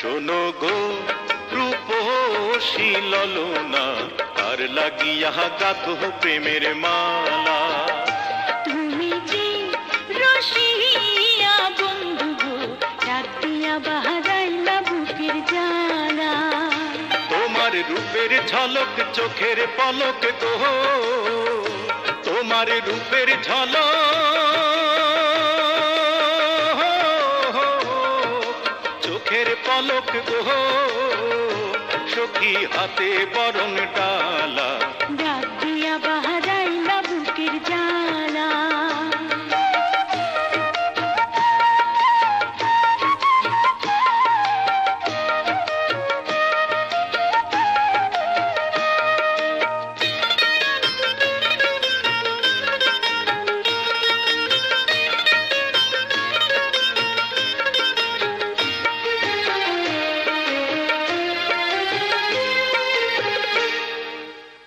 শোনো গো রূপসী ললনা তার লাগিয়া গাথ প্রেমের মালা। তুমি যে রসিয়া বন্ধু গো দিয়া বাহারাইলা বুকের জ্বালা। তোমার রূপের ঝলক চোখের পলক গো তোমার রূপের ঝলক পলক গো সখী হাতে বরণ ডালা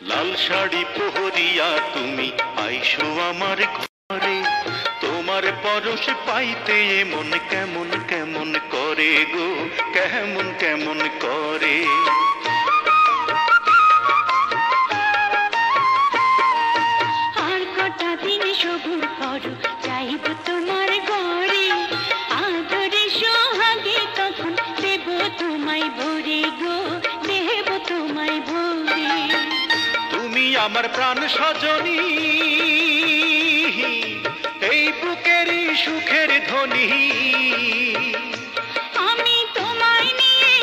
লাল শাড়ি পহরিয়া তুমি আইসো আমার ঘরে। তোমার পরশ পাইতে এমন কেমন কেমন করে গো, কেমন কেমন করে। আমার প্রাণ সজনী। এই বুকেরই সুখের ধ্বনি। আমি তোমায় নিয়ে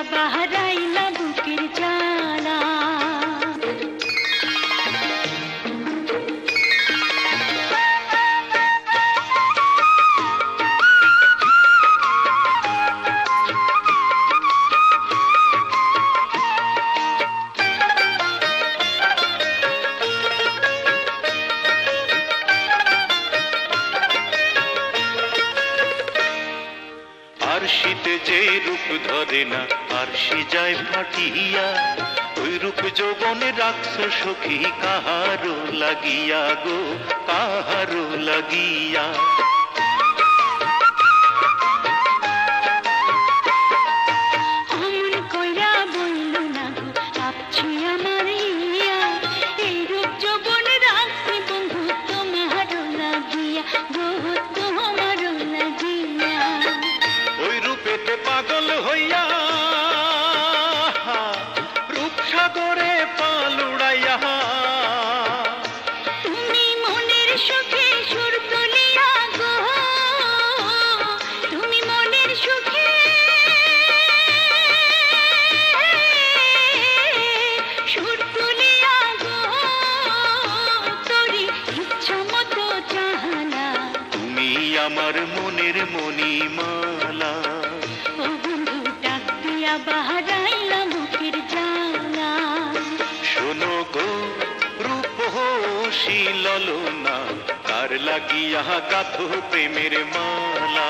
ডাক দিয়া আর শীতে যে রূপ ধরে না, আর সে যায় ফাটিয়া, ওই রূপ যৌবনে রাখছ সখী কাহারো লাগিয়া গো, কাহারো লাগিয়া। আমার মনের মণিমালা। ডাক দিয়া বাহারাইলা মুখের জালা শোনো গো রূপসী ললনা তার লাগিয়া গাথ প্রেমের মালা।